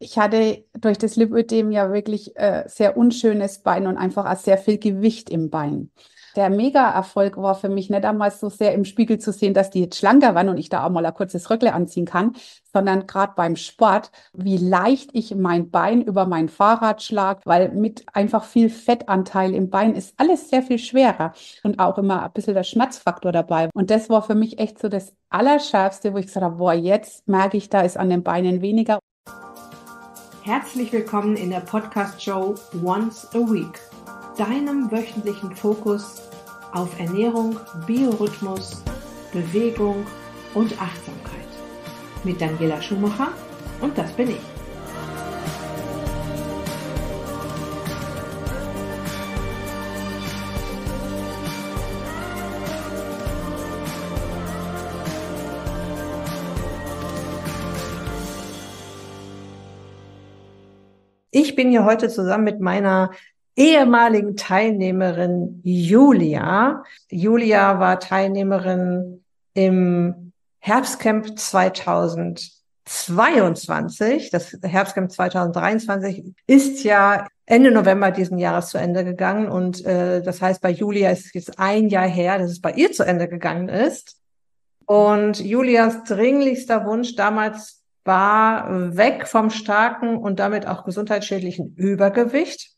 ich hatte durch das Lipödem ja wirklich äh, sehr unschönes Bein und einfach auch sehr viel Gewicht im Bein. Der Mega-Erfolg war für mich nicht einmal so sehr im Spiegel zu sehen, dass die jetzt schlanker waren und ich da auch mal ein kurzes Röckle anziehen kann, sondern gerade beim Sport, wie leicht ich mein Bein über mein Fahrrad schlag, weil mit einfach viel Fettanteil im Bein ist alles sehr viel schwerer und auch immer ein bisschen der Schmerzfaktor dabei. Und das war für mich echt so das Allerschärfste, wo ich gesagt habe, boah, jetzt merke ich, da ist an den Beinen weniger. Herzlich willkommen in der Podcast-Show Once a Week, deinem wöchentlichen Fokus auf Ernährung, Biorhythmus, Bewegung und Achtsamkeit. Mit Daniela Schumacher und das bin ich. Ich bin hier heute zusammen mit meiner ehemaligen Teilnehmerin Julia. Julia war Teilnehmerin im Herbstcamp 2022. Das Herbstcamp 2023 ist ja Ende November diesen Jahres zu Ende gegangen. Und äh, das heißt, bei Julia ist es jetzt ein Jahr her, dass es bei ihr zu Ende gegangen ist. Und Julias dringlichster Wunsch damals war weg vom starken und damit auch gesundheitsschädlichen Übergewicht.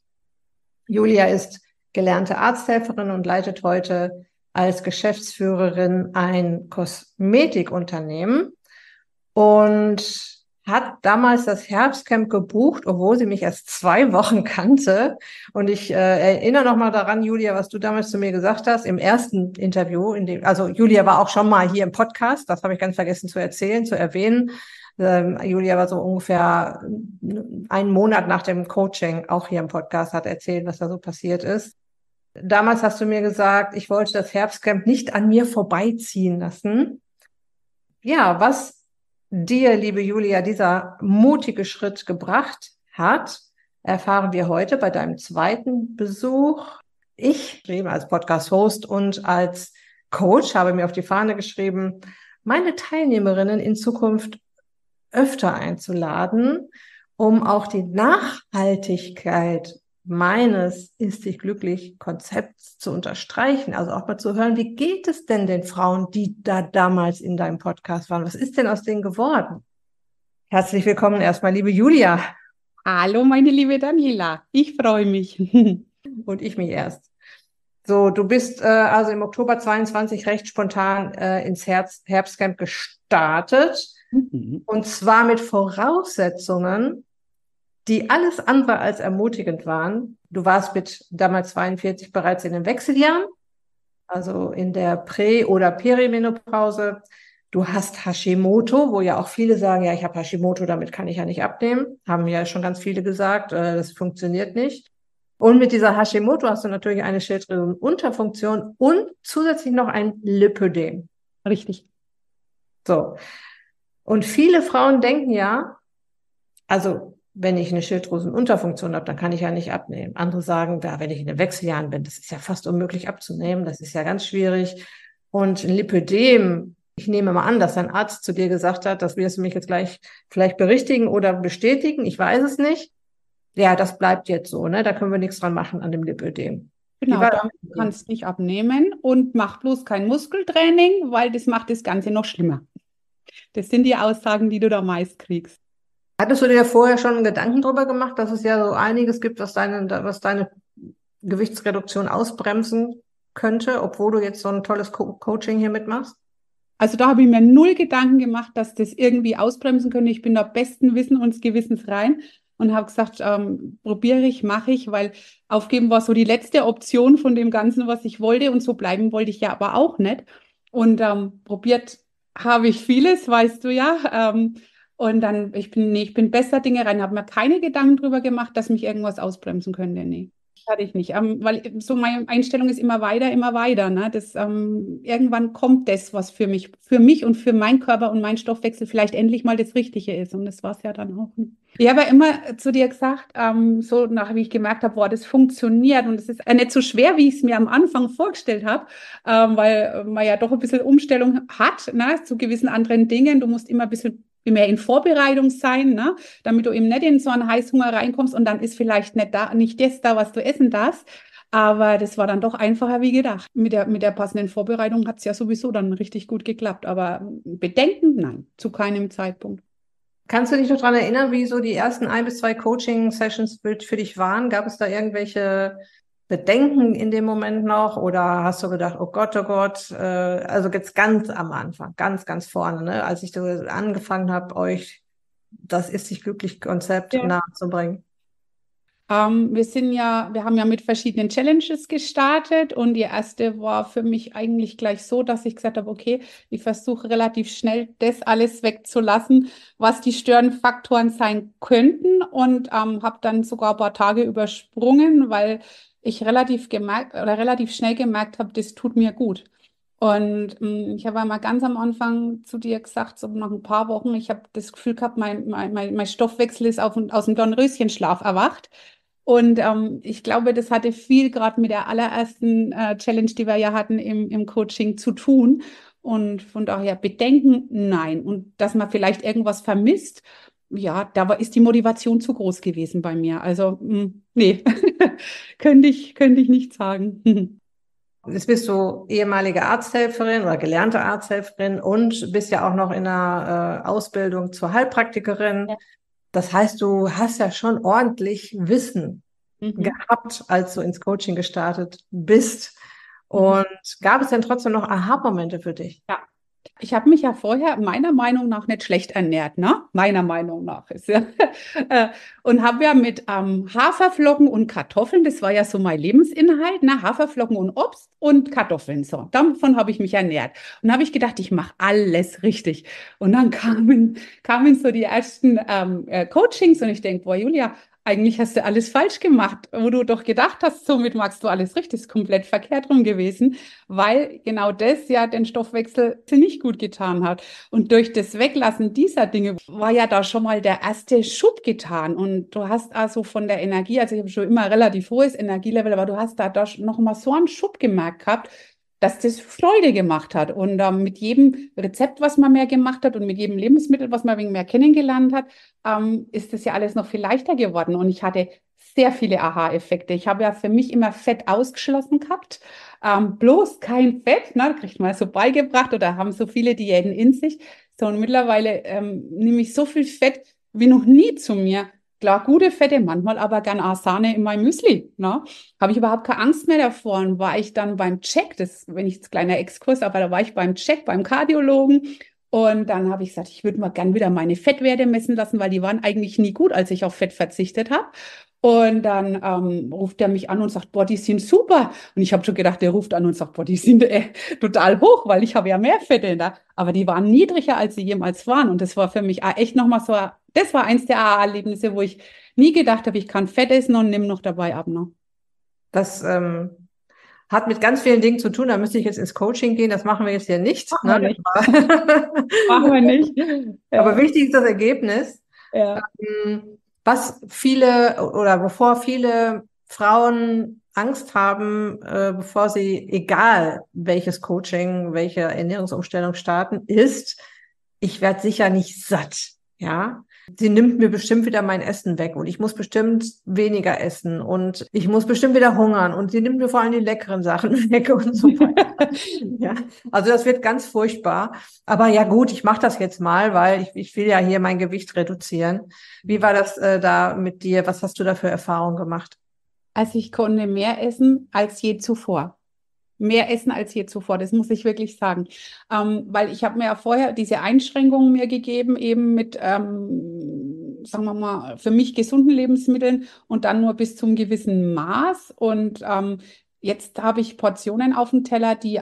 Julia ist gelernte Arzthelferin und leitet heute als Geschäftsführerin ein Kosmetikunternehmen und hat damals das Herbstcamp gebucht, obwohl sie mich erst zwei Wochen kannte. Und ich äh, erinnere noch mal daran, Julia, was du damals zu mir gesagt hast im ersten Interview. In dem, also Julia war auch schon mal hier im Podcast, das habe ich ganz vergessen zu erzählen, zu erwähnen. Ähm, Julia war so ungefähr einen Monat nach dem Coaching auch hier im Podcast, hat erzählt, was da so passiert ist. Damals hast du mir gesagt, ich wollte das Herbstcamp nicht an mir vorbeiziehen lassen. Ja, was dir, liebe Julia, dieser mutige Schritt gebracht hat, erfahren wir heute bei deinem zweiten Besuch. Ich, als Podcast-Host und als Coach, habe mir auf die Fahne geschrieben, meine Teilnehmerinnen in Zukunft öfter einzuladen, um auch die Nachhaltigkeit meines Ist dich glücklich Konzepts zu unterstreichen. Also auch mal zu hören, wie geht es denn den Frauen, die da damals in deinem Podcast waren? Was ist denn aus denen geworden? Herzlich willkommen erstmal, liebe Julia. Hallo, meine liebe Daniela. Ich freue mich. Und ich mich erst. So, du bist äh, also im Oktober 22 recht spontan äh, ins Herz Herbstcamp gestartet. Mhm. Und zwar mit Voraussetzungen, die alles andere als ermutigend waren. Du warst mit damals 42 bereits in den Wechseljahren, also in der Prä- oder Perimenopause. Du hast Hashimoto, wo ja auch viele sagen, ja, ich habe Hashimoto, damit kann ich ja nicht abnehmen. Haben ja schon ganz viele gesagt, äh, das funktioniert nicht. Und mit dieser Hashimoto hast du natürlich eine Schilddrüsenunterfunktion und zusätzlich noch ein Lipödem. Richtig. So. Und viele Frauen denken ja, also wenn ich eine Schilddrüsenunterfunktion habe, dann kann ich ja nicht abnehmen. Andere sagen, ja, wenn ich in den Wechseljahren bin, das ist ja fast unmöglich abzunehmen, das ist ja ganz schwierig. Und ein Lipödem, ich nehme mal an, dass dein Arzt zu dir gesagt hat, das wirst du mich jetzt gleich vielleicht berichtigen oder bestätigen, ich weiß es nicht. Ja, das bleibt jetzt so, ne? Da können wir nichts dran machen an dem Lipödem. Genau, du kannst nicht abnehmen und mach bloß kein Muskeltraining, weil das macht das Ganze noch schlimmer. Das sind die Aussagen, die du da meist kriegst. Hattest du dir vorher schon Gedanken darüber gemacht, dass es ja so einiges gibt, was deine, was deine Gewichtsreduktion ausbremsen könnte, obwohl du jetzt so ein tolles Co Coaching hier mitmachst? Also da habe ich mir null Gedanken gemacht, dass das irgendwie ausbremsen könnte. Ich bin da besten Wissen und Gewissens rein und habe gesagt, ähm, probiere ich, mache ich, weil aufgeben war so die letzte Option von dem Ganzen, was ich wollte und so bleiben wollte ich ja aber auch nicht. Und ähm, probiert habe ich vieles, weißt du ja. Ähm, und dann, ich bin, nee, ich bin besser Dinge rein, habe mir keine Gedanken darüber gemacht, dass mich irgendwas ausbremsen könnte. Nee, hatte ich nicht. Ähm, weil so meine Einstellung ist immer weiter, immer weiter. Ne? Das, ähm, irgendwann kommt das, was für mich, für mich und für meinen Körper und meinen Stoffwechsel vielleicht endlich mal das Richtige ist. Und das war es ja dann auch. Ich habe ja immer zu dir gesagt, ähm, so nach wie ich gemerkt habe, boah, das funktioniert und es ist nicht so schwer, wie ich es mir am Anfang vorgestellt habe, ähm, weil man ja doch ein bisschen Umstellung hat ne, zu gewissen anderen Dingen. Du musst immer ein bisschen mehr in Vorbereitung sein, ne? damit du eben nicht in so einen Heißhunger reinkommst und dann ist vielleicht nicht da, nicht das da, was du essen darfst. Aber das war dann doch einfacher wie gedacht. Mit der, mit der passenden Vorbereitung hat es ja sowieso dann richtig gut geklappt. Aber Bedenken, nein, zu keinem Zeitpunkt. Kannst du dich noch daran erinnern, wie so die ersten ein bis zwei Coaching-Sessions für, für dich waren? Gab es da irgendwelche Bedenken in dem Moment noch oder hast du gedacht, oh Gott, oh Gott, äh, also jetzt ganz am Anfang, ganz, ganz vorne, ne? als ich angefangen habe, euch das ist sich glücklich Konzept ja. nahezubringen? Ähm, wir sind ja, wir haben ja mit verschiedenen Challenges gestartet und die erste war für mich eigentlich gleich so, dass ich gesagt habe, okay, ich versuche relativ schnell das alles wegzulassen, was die störenden Faktoren sein könnten und ähm, habe dann sogar ein paar Tage übersprungen, weil ich relativ gemerkt oder relativ schnell gemerkt habe, das tut mir gut. Und ähm, ich habe einmal ganz am Anfang zu dir gesagt, so nach ein paar Wochen, ich habe das Gefühl gehabt, mein, mein, mein Stoffwechsel ist auf, aus dem Dornröschenschlaf erwacht. Und ähm, ich glaube, das hatte viel gerade mit der allerersten äh, Challenge, die wir ja hatten im, im Coaching zu tun. Und von daher Bedenken, nein. Und dass man vielleicht irgendwas vermisst, ja, da war, ist die Motivation zu groß gewesen bei mir. Also, mh, hm, nee, könnte ich, könnte ich nicht sagen. Jetzt bist du ehemalige Arzthelferin oder gelernte Arzthelferin und bist ja auch noch in einer äh, Ausbildung zur Heilpraktikerin. Ja. Das heißt, du hast ja schon ordentlich Wissen mhm. gehabt, als du ins Coaching gestartet bist. Mhm. Und gab es denn trotzdem noch Aha-Momente für dich? Ja, ich habe mich ja vorher meiner Meinung nach nicht schlecht ernährt, ne? Meiner Meinung nach ist ja. Äh, und habe ja mit ähm, Haferflocken und Kartoffeln, das war ja so mein Lebensinhalt, ne? Haferflocken und Obst und Kartoffeln. So, davon habe ich mich ernährt. Und habe ich gedacht, ich mache alles richtig. Und dann kamen, kamen so die ersten ähm, äh, Coachings und ich denke, boah, Julia, eigentlich hast du alles falsch gemacht, wo du doch gedacht hast, somit magst du alles richtig, ist komplett verkehrt rum gewesen, weil genau das ja den Stoffwechsel nicht gut getan hat. Und durch das Weglassen dieser Dinge war ja da schon mal der erste Schub getan. Und du hast also von der Energie, also ich habe schon immer relativ hohes Energielevel, aber du hast da, da noch mal so einen Schub gemerkt gehabt, dass das Freude gemacht hat. Und ähm, mit jedem Rezept, was man mehr gemacht hat und mit jedem Lebensmittel, was man wegen mehr kennengelernt hat, ähm, ist das ja alles noch viel leichter geworden. Und ich hatte sehr viele Aha-Effekte. Ich habe ja für mich immer Fett ausgeschlossen gehabt. Ähm, bloß kein Fett, ne? kriegt man so beigebracht oder haben so viele Diäten in sich. So, und mittlerweile ähm, nehme ich so viel Fett wie noch nie zu mir Klar, gute Fette, manchmal aber gern auch Sahne in meinem Müsli. Ne? Habe ich überhaupt keine Angst mehr davor. Und war ich dann beim Check, das, wenn ich jetzt kleiner Exkurs, aber da war ich beim Check beim Kardiologen. Und dann habe ich gesagt, ich würde mal gern wieder meine Fettwerte messen lassen, weil die waren eigentlich nie gut, als ich auf Fett verzichtet habe. Und dann ähm, ruft er mich an und sagt, boah, die sind super. Und ich habe schon gedacht, der ruft an und sagt, boah, die sind äh, total hoch, weil ich habe ja mehr Fette da. Aber die waren niedriger, als sie jemals waren. Und das war für mich echt nochmal so, das war eins der AA-Erlebnisse, wo ich nie gedacht habe, ich kann Fett essen und nimm noch dabei ab. Ne? Das ähm, hat mit ganz vielen Dingen zu tun. Da müsste ich jetzt ins Coaching gehen. Das machen wir jetzt hier nicht. Machen ne? wir nicht. machen wir nicht. Aber wichtig ist das Ergebnis. Ja. Ähm, was viele oder bevor viele Frauen Angst haben, äh, bevor sie, egal welches Coaching, welche Ernährungsumstellung starten, ist, ich werde sicher nicht satt. Ja, sie nimmt mir bestimmt wieder mein Essen weg und ich muss bestimmt weniger essen und ich muss bestimmt wieder hungern und sie nimmt mir vor allem die leckeren Sachen weg und so weiter. ja, also das wird ganz furchtbar. Aber ja gut, ich mache das jetzt mal, weil ich, ich will ja hier mein Gewicht reduzieren. Wie war das äh, da mit dir? Was hast du da für Erfahrungen gemacht? Also ich konnte mehr essen als je zuvor mehr essen als je zuvor. Das muss ich wirklich sagen. Ähm, weil ich habe mir ja vorher diese Einschränkungen mir gegeben, eben mit, ähm, sagen wir mal, für mich gesunden Lebensmitteln und dann nur bis zum gewissen Maß. Und ähm, jetzt habe ich Portionen auf dem Teller, die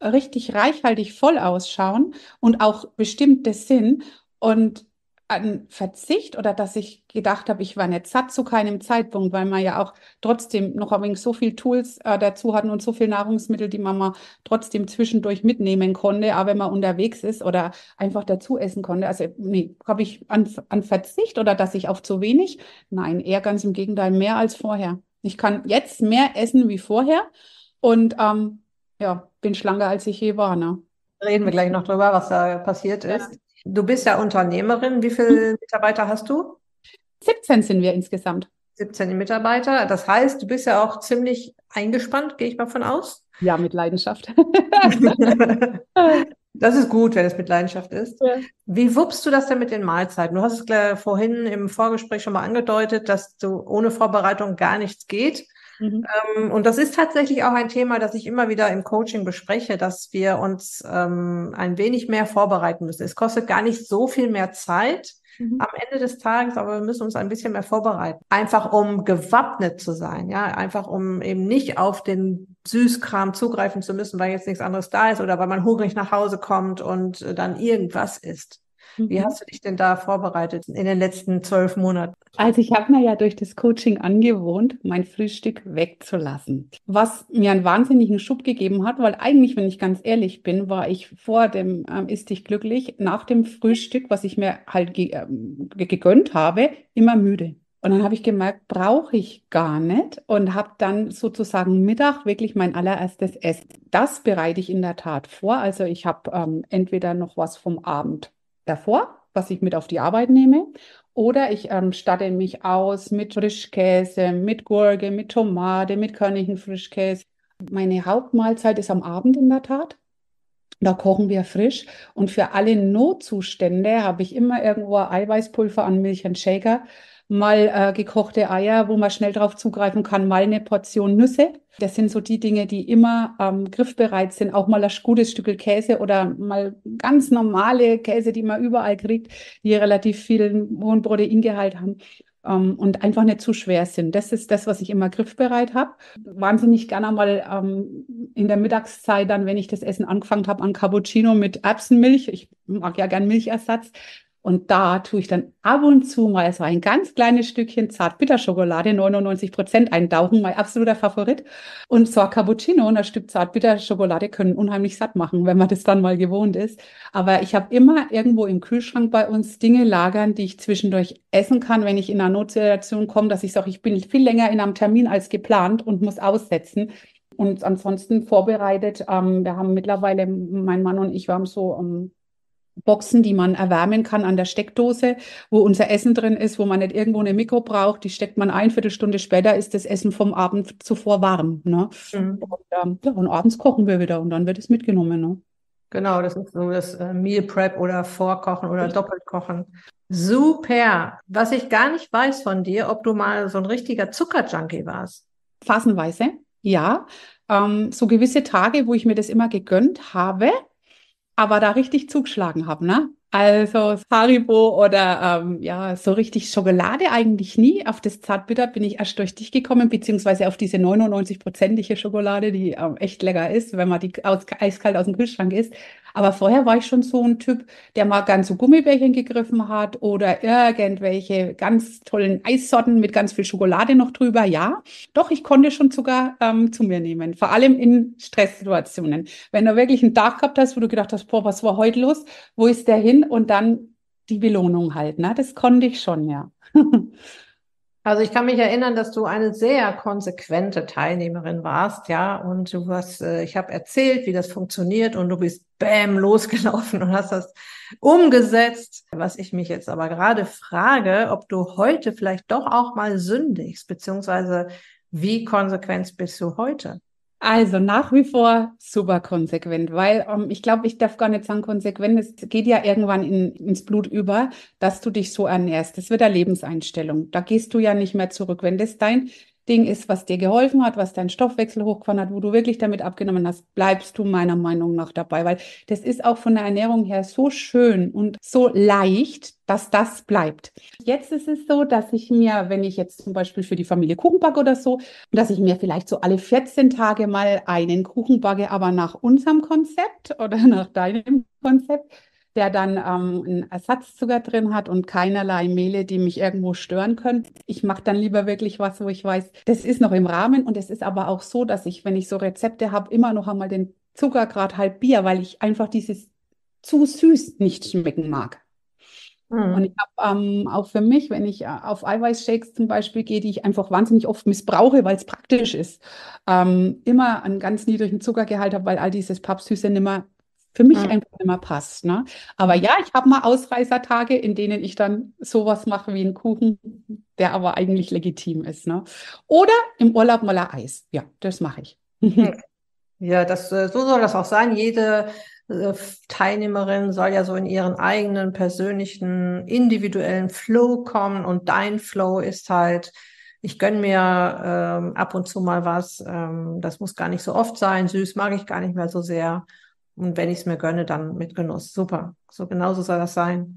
richtig reichhaltig voll ausschauen und auch bestimmtes sind. Und an Verzicht oder dass ich gedacht habe, ich war nicht satt zu keinem Zeitpunkt, weil man ja auch trotzdem noch ein wenig so viel Tools äh, dazu hatten und so viel Nahrungsmittel, die man mal trotzdem zwischendurch mitnehmen konnte, auch wenn man unterwegs ist oder einfach dazu essen konnte. Also nee, habe ich an, an Verzicht oder dass ich auf zu wenig? Nein, eher ganz im Gegenteil, mehr als vorher. Ich kann jetzt mehr essen wie vorher und ähm, ja, bin schlanker als ich je war. Ne? Reden wir gleich noch drüber, was da passiert ist. Du bist ja Unternehmerin. Wie viele Mitarbeiter hast du? 17 sind wir insgesamt. 17 Mitarbeiter. Das heißt, du bist ja auch ziemlich eingespannt, gehe ich mal von aus. Ja, mit Leidenschaft. das ist gut, wenn es mit Leidenschaft ist. Ja. Wie wuppst du das denn mit den Mahlzeiten? Du hast es vorhin im Vorgespräch schon mal angedeutet, dass du ohne Vorbereitung gar nichts geht. Mhm. Ähm, und das ist tatsächlich auch ein Thema, das ich immer wieder im Coaching bespreche, dass wir uns ähm, ein wenig mehr vorbereiten müssen. Es kostet gar nicht so viel mehr Zeit mhm. am Ende des Tages, aber wir müssen uns ein bisschen mehr vorbereiten. Einfach um gewappnet zu sein, ja, einfach um eben nicht auf den Süßkram zugreifen zu müssen, weil jetzt nichts anderes da ist oder weil man hungrig nach Hause kommt und äh, dann irgendwas isst. Wie mhm. hast du dich denn da vorbereitet in den letzten zwölf Monaten? Also ich habe mir ja durch das Coaching angewohnt, mein Frühstück wegzulassen. Was mir einen wahnsinnigen Schub gegeben hat, weil eigentlich, wenn ich ganz ehrlich bin, war ich vor dem ähm, Ist dich glücklich, nach dem Frühstück, was ich mir halt ge ähm, gegönnt habe, immer müde. Und dann habe ich gemerkt, brauche ich gar nicht und habe dann sozusagen Mittag wirklich mein allererstes Essen. Das bereite ich in der Tat vor. Also ich habe ähm, entweder noch was vom Abend davor, was ich mit auf die Arbeit nehme. Oder ich ähm, statte mich aus mit Frischkäse, mit Gurke, mit Tomate, mit körnigen Frischkäse. Meine Hauptmahlzeit ist am Abend in der Tat. Da kochen wir frisch. Und für alle Notzustände habe ich immer irgendwo Eiweißpulver an Milch und Shaker mal äh, gekochte Eier, wo man schnell drauf zugreifen kann, mal eine Portion Nüsse. Das sind so die Dinge, die immer ähm, griffbereit sind. Auch mal ein gutes Stück Käse oder mal ganz normale Käse, die man überall kriegt, die relativ viel hohen Proteingehalt haben ähm, und einfach nicht zu schwer sind. Das ist das, was ich immer griffbereit habe. Wahnsinnig gerne mal ähm, in der Mittagszeit, dann, wenn ich das Essen angefangen habe, an Cappuccino mit Erbsenmilch. Ich mag ja gern Milchersatz. Und da tue ich dann ab und zu mal so ein ganz kleines Stückchen Zartbitterschokolade, 99 Prozent, eintauchen, mein absoluter Favorit. Und so ein Cappuccino und ein Stück Zartbitterschokolade können unheimlich satt machen, wenn man das dann mal gewohnt ist. Aber ich habe immer irgendwo im Kühlschrank bei uns Dinge lagern, die ich zwischendurch essen kann, wenn ich in einer Notsituation komme, dass ich sage, ich bin viel länger in einem Termin als geplant und muss aussetzen und ansonsten vorbereitet. Ähm, wir haben mittlerweile, mein Mann und ich, wir haben so ähm, Boxen, die man erwärmen kann an der Steckdose, wo unser Essen drin ist, wo man nicht irgendwo eine Mikro braucht. Die steckt man ein, Viertelstunde später ist das Essen vom Abend zuvor warm. Ne? Mhm. Und, ähm, ja, und abends kochen wir wieder und dann wird es mitgenommen. Ne? Genau, das ist so das äh, Meal Prep oder Vorkochen oder Doppelkochen. Super. Was ich gar nicht weiß von dir, ob du mal so ein richtiger Zuckerjunkie warst. Phasenweise, ja. Ähm, so gewisse Tage, wo ich mir das immer gegönnt habe aber da richtig zugeschlagen habe, ne? Also Haribo oder ähm, ja, so richtig Schokolade eigentlich nie. Auf das Zartbitter bin ich erst durch dich gekommen, beziehungsweise auf diese 99-prozentige Schokolade, die ähm, echt lecker ist, wenn man die aus, eiskalt aus dem Kühlschrank isst. Aber vorher war ich schon so ein Typ, der mal ganz so Gummibärchen gegriffen hat oder irgendwelche ganz tollen Eissorten mit ganz viel Schokolade noch drüber. Ja, doch, ich konnte schon Zucker ähm, zu mir nehmen, vor allem in Stresssituationen. Wenn du wirklich einen Tag gehabt hast, wo du gedacht hast, boah, was war heute los? Wo ist der hin? Und dann die Belohnung halt. Ne? Das konnte ich schon, ja. Also ich kann mich erinnern, dass du eine sehr konsequente Teilnehmerin warst, ja, und du hast, äh, ich habe erzählt, wie das funktioniert und du bist bam losgelaufen und hast das umgesetzt. Was ich mich jetzt aber gerade frage, ob du heute vielleicht doch auch mal sündigst, beziehungsweise wie konsequent bist du heute? Also nach wie vor super konsequent, weil ähm, ich glaube, ich darf gar nicht sagen konsequent, es geht ja irgendwann in, ins Blut über, dass du dich so ernährst. Das wird eine Lebenseinstellung. Da gehst du ja nicht mehr zurück. Wenn das dein Ding ist, was dir geholfen hat, was deinen Stoffwechsel hochgefahren hat, wo du wirklich damit abgenommen hast, bleibst du meiner Meinung nach dabei, weil das ist auch von der Ernährung her so schön und so leicht, dass das bleibt. Jetzt ist es so, dass ich mir, wenn ich jetzt zum Beispiel für die Familie Kuchen backe oder so, dass ich mir vielleicht so alle 14 Tage mal einen Kuchen backe, aber nach unserem Konzept oder nach deinem Konzept der dann ähm, einen Ersatzzucker drin hat und keinerlei Mehle, die mich irgendwo stören können. Ich mache dann lieber wirklich was, wo ich weiß, das ist noch im Rahmen und es ist aber auch so, dass ich, wenn ich so Rezepte habe, immer noch einmal den Zuckergrad halbiere, weil ich einfach dieses zu süß nicht schmecken mag. Mhm. Und ich habe ähm, auch für mich, wenn ich äh, auf Eiweißshakes zum Beispiel gehe, die ich einfach wahnsinnig oft missbrauche, weil es praktisch ist, ähm, immer einen ganz niedrigen Zuckergehalt habe, weil all dieses Pappsüße nicht mehr für mich mhm. einfach immer passt. Ne? Aber ja, ich habe mal Ausreißertage, in denen ich dann sowas mache wie einen Kuchen, der aber eigentlich legitim ist. Ne? Oder im Urlaub mal ein Eis. Ja, das mache ich. Ja, das, äh, so soll das auch sein. Jede äh, Teilnehmerin soll ja so in ihren eigenen persönlichen, individuellen Flow kommen und dein Flow ist halt, ich gönn mir ähm, ab und zu mal was. Ähm, das muss gar nicht so oft sein. Süß mag ich gar nicht mehr so sehr. Und wenn ich es mir gönne, dann mit Genuss. Super. So genauso soll das sein.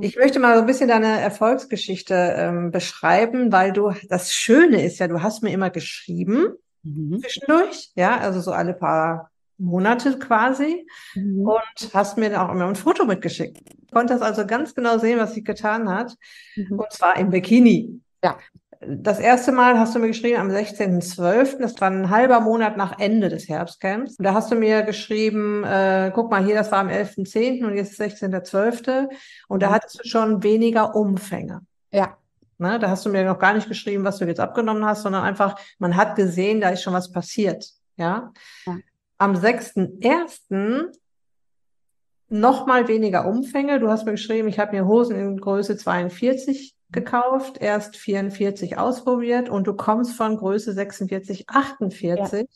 Ich möchte mal so ein bisschen deine Erfolgsgeschichte ähm, beschreiben, weil du, das Schöne ist ja, du hast mir immer geschrieben mhm. zwischendurch, ja, also so alle paar Monate quasi mhm. und hast mir dann auch immer ein Foto mitgeschickt. Konntest also ganz genau sehen, was sie getan hat mhm. und zwar im Bikini. Ja. Das erste Mal hast du mir geschrieben am 16.12., das war ein halber Monat nach Ende des Herbstcamps. Und da hast du mir geschrieben, äh, guck mal hier, das war am 11.10. und jetzt ist 16.12. Und da hattest du schon weniger Umfänge. Ja. Ne, da hast du mir noch gar nicht geschrieben, was du jetzt abgenommen hast, sondern einfach, man hat gesehen, da ist schon was passiert. Ja. ja. Am 6.1. noch mal weniger Umfänge. Du hast mir geschrieben, ich habe mir Hosen in Größe 42 gekauft, erst 44 ausprobiert und du kommst von Größe 46, 48.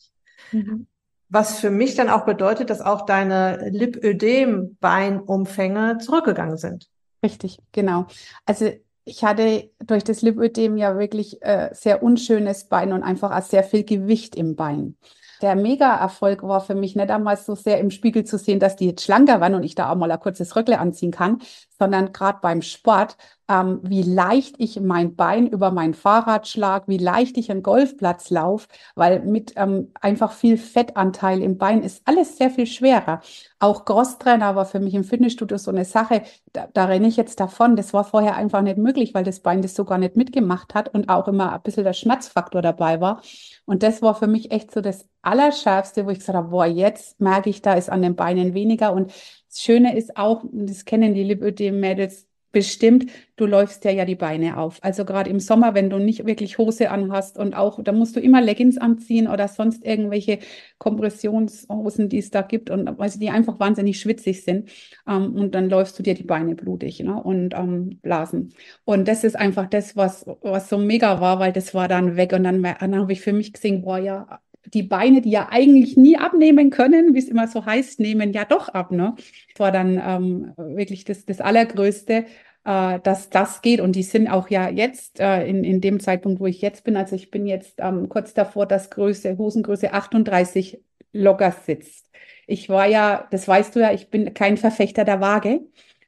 Ja. Mhm. Was für mich dann auch bedeutet, dass auch deine Lipödem-Beinumfänge zurückgegangen sind. Richtig, genau. Also ich hatte durch das Lipödem ja wirklich äh, sehr unschönes Bein und einfach auch sehr viel Gewicht im Bein. Der Mega-Erfolg war für mich nicht einmal so sehr im Spiegel zu sehen, dass die jetzt schlanker waren und ich da auch mal ein kurzes Röckle anziehen kann, sondern gerade beim Sport, ähm, wie leicht ich mein Bein über mein Fahrrad schlag, wie leicht ich einen Golfplatz laufe, weil mit ähm, einfach viel Fettanteil im Bein ist alles sehr viel schwerer. Auch Crosstrainer war für mich im Fitnessstudio so eine Sache, da, da renne ich jetzt davon. Das war vorher einfach nicht möglich, weil das Bein das sogar nicht mitgemacht hat und auch immer ein bisschen der Schmerzfaktor dabei war. Und das war für mich echt so das Allerschärfste, wo ich gesagt habe, boah, jetzt merke ich, da ist an den Beinen weniger. Und das Schöne ist auch, das kennen die Lipödem-Mädels bestimmt, du läufst ja ja die Beine auf. Also gerade im Sommer, wenn du nicht wirklich Hose anhast und auch, da musst du immer Leggings anziehen oder sonst irgendwelche Kompressionshosen, die es da gibt und weil die einfach wahnsinnig schwitzig sind. Ähm, und dann läufst du dir die Beine blutig ne? und ähm, Blasen. Und das ist einfach das, was, was so mega war, weil das war dann weg und dann, dann habe ich für mich gesehen, boah ja, die Beine, die ja eigentlich nie abnehmen können, wie es immer so heißt, nehmen ja doch ab. Ne? Das war dann ähm, wirklich das, das Allergrößte, äh, dass das geht. Und die sind auch ja jetzt äh, in, in dem Zeitpunkt, wo ich jetzt bin, also ich bin jetzt ähm, kurz davor, dass Größe, Hosengröße 38 locker sitzt. Ich war ja, das weißt du ja, ich bin kein Verfechter der Waage.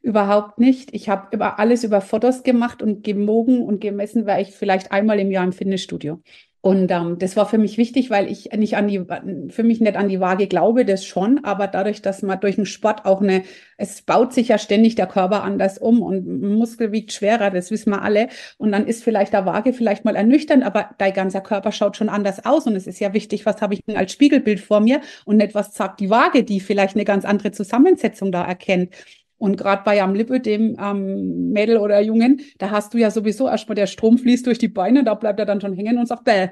Überhaupt nicht. Ich habe über alles über Fotos gemacht und gemogen und gemessen, war ich vielleicht einmal im Jahr im Fitnessstudio. Und ähm, das war für mich wichtig, weil ich nicht an die, für mich nicht an die Waage glaube, das schon, aber dadurch, dass man durch den Sport auch eine, es baut sich ja ständig der Körper anders um und Muskel wiegt schwerer, das wissen wir alle. Und dann ist vielleicht der Waage vielleicht mal ernüchternd, aber dein ganzer Körper schaut schon anders aus. Und es ist ja wichtig, was habe ich denn als Spiegelbild vor mir und nicht was sagt die Waage, die vielleicht eine ganz andere Zusammensetzung da erkennt. Und gerade bei am Lippe, dem ähm, Mädel oder Jungen, da hast du ja sowieso erstmal der Strom fließt durch die Beine, da bleibt er dann schon hängen und sagt bäh.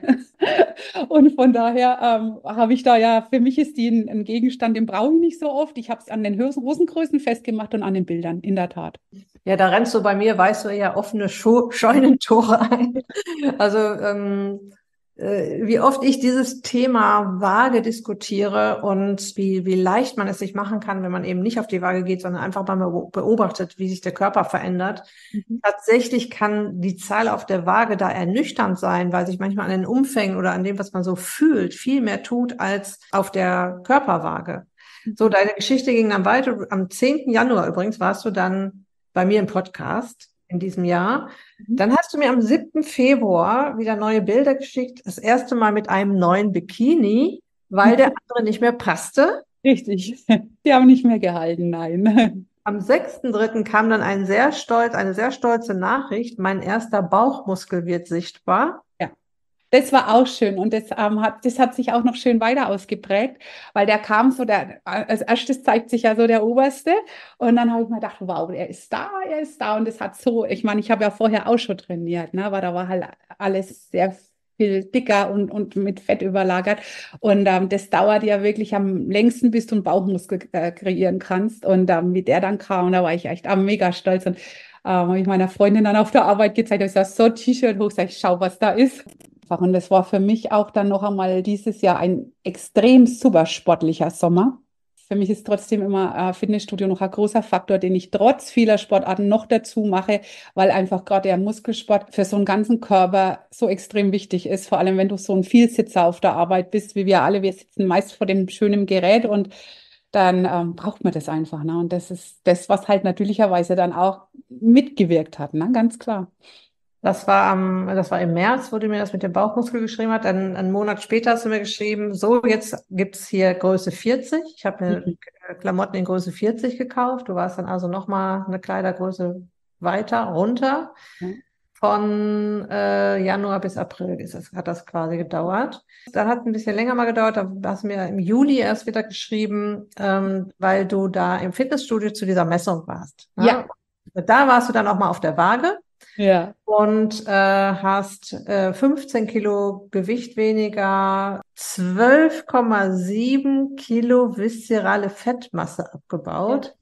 und von daher ähm, habe ich da ja, für mich ist die ein, ein Gegenstand, den brauche ich nicht so oft. Ich habe es an den Hosengrößen festgemacht und an den Bildern, in der Tat. Ja, da rennst du bei mir, weißt du, eher offene Scheunentore ein. Also ähm, äh, wie oft ich dieses Thema Waage diskutiere und wie, wie leicht man es sich machen kann, wenn man eben nicht auf die Waage geht, sondern einfach mal beobachtet, wie sich der Körper verändert. Mhm. Tatsächlich kann die Zahl auf der Waage da ernüchternd sein, weil sich manchmal an den Umfängen oder an dem, was man so fühlt, viel mehr tut als auf der Körperwaage. So, mhm. deine Geschichte ging dann weiter. Am 10. Januar übrigens warst du dann bei mir im Podcast in diesem Jahr. Mhm. Dann hast du mir am 7. Februar wieder neue Bilder geschickt. Das erste Mal mit einem neuen Bikini, weil der andere nicht mehr passte. Richtig. Die haben nicht mehr gehalten, nein. Am 6.3. kam dann ein sehr stolz, eine sehr stolze Nachricht. Mein erster Bauchmuskel wird sichtbar. Das war auch schön und das, ähm, hat, das hat sich auch noch schön weiter ausgeprägt, weil der kam so, der, als erstes zeigt sich ja so der Oberste und dann habe ich mir gedacht, wow, er ist da, er ist da und das hat so, ich meine, ich habe ja vorher auch schon trainiert, ne, aber da war halt alles sehr viel dicker und, und mit Fett überlagert. Und ähm, das dauert ja wirklich am längsten, bis du einen Bauchmuskel äh, kreieren kannst. Und ähm, wie der dann kam, da war ich echt äh, mega stolz. Und ähm, habe ich meiner Freundin dann auf der Arbeit gezeigt, ich sage, so T-Shirt hoch, sag ich, schau, was da ist. Und das war für mich auch dann noch einmal dieses Jahr ein extrem super sportlicher Sommer. Für mich ist trotzdem immer äh, Fitnessstudio noch ein großer Faktor, den ich trotz vieler Sportarten noch dazu mache, weil einfach gerade der Muskelsport für so einen ganzen Körper so extrem wichtig ist. Vor allem, wenn du so ein Vielsitzer auf der Arbeit bist, wie wir alle. Wir sitzen meist vor dem schönen Gerät und dann ähm, braucht man das einfach. Ne? Und das ist das, was halt natürlicherweise dann auch mitgewirkt hat, ne? ganz klar. Das war am, das war im März, wo du mir das mit dem Bauchmuskel geschrieben hast. Dann einen Monat später hast du mir geschrieben, so, jetzt gibt's hier Größe 40. Ich habe mir mhm. Klamotten in Größe 40 gekauft. Du warst dann also nochmal eine Kleidergröße weiter, runter. Mhm. Von äh, Januar bis April ist das, hat das quasi gedauert. Dann hat ein bisschen länger mal gedauert. Da hast du mir im Juli erst wieder geschrieben, ähm, weil du da im Fitnessstudio zu dieser Messung warst. Ne? Ja. Da warst du dann auch mal auf der Waage. Ja. Und äh, hast äh, 15 Kilo Gewicht weniger, 12,7 Kilo viszerale Fettmasse abgebaut.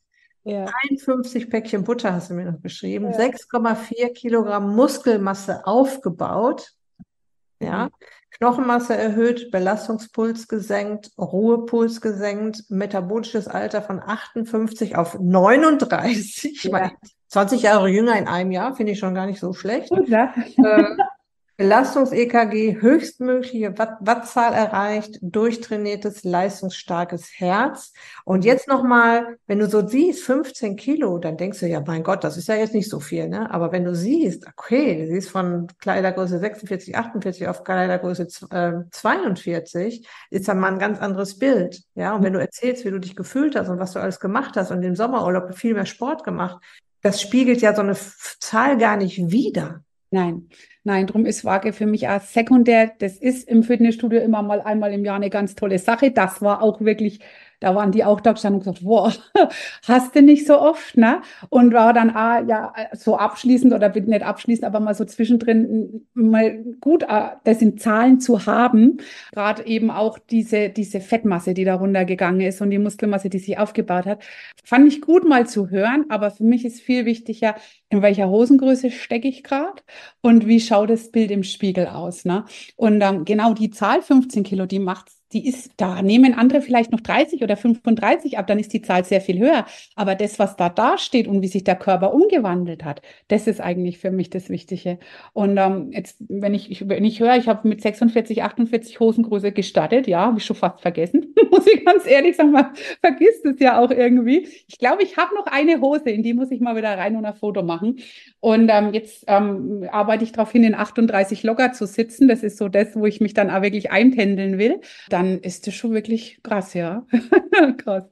Ja. 51 Päckchen Butter hast du mir noch geschrieben, ja. 6,4 Kilogramm Muskelmasse aufgebaut. Ja. Mhm. Knochenmasse erhöht, Belastungspuls gesenkt, Ruhepuls gesenkt, metabolisches Alter von 58 auf 39. Ja. 20 Jahre jünger in einem Jahr, finde ich schon gar nicht so schlecht. Gut, ja. äh, Belastungs-EKG, höchstmögliche Watt Wattzahl erreicht, durchtrainiertes, leistungsstarkes Herz. Und jetzt nochmal, wenn du so siehst, 15 Kilo, dann denkst du ja, mein Gott, das ist ja jetzt nicht so viel, ne? Aber wenn du siehst, okay, du siehst von Kleidergröße 46, 48 auf Kleidergröße äh, 42, ist dann mal ein ganz anderes Bild, ja? Und wenn du erzählst, wie du dich gefühlt hast und was du alles gemacht hast und im Sommerurlaub viel mehr Sport gemacht, das spiegelt ja so eine Zahl gar nicht wider. Nein, nein, drum ist Waage für mich auch sekundär. Das ist im Fitnessstudio immer mal einmal im Jahr eine ganz tolle Sache. Das war auch wirklich da waren die auch da gestanden und gesagt, wow, hast du nicht so oft, ne? Und war dann auch, ja, so abschließend oder nicht abschließend, aber mal so zwischendrin mal gut, äh, das in Zahlen zu haben. Gerade eben auch diese, diese Fettmasse, die da runtergegangen ist und die Muskelmasse, die sich aufgebaut hat. Fand ich gut mal zu hören, aber für mich ist viel wichtiger, in welcher Hosengröße stecke ich gerade und wie schaut das Bild im Spiegel aus, ne? Und ähm, genau die Zahl 15 Kilo, die macht die ist, da nehmen andere vielleicht noch 30 oder 35 ab, dann ist die Zahl sehr viel höher. Aber das, was da dasteht und wie sich der Körper umgewandelt hat, das ist eigentlich für mich das Wichtige. Und ähm, jetzt, wenn ich, wenn ich höre, ich habe mit 46, 48 Hosengröße gestartet, ja, habe ich schon fast vergessen, muss ich ganz ehrlich sagen, man vergisst es ja auch irgendwie. Ich glaube, ich habe noch eine Hose, in die muss ich mal wieder rein und ein Foto machen. Und ähm, jetzt ähm, arbeite ich darauf hin, in 38 locker zu sitzen. Das ist so das, wo ich mich dann auch wirklich einpendeln will. Dann ist das schon wirklich krass, ja. krass.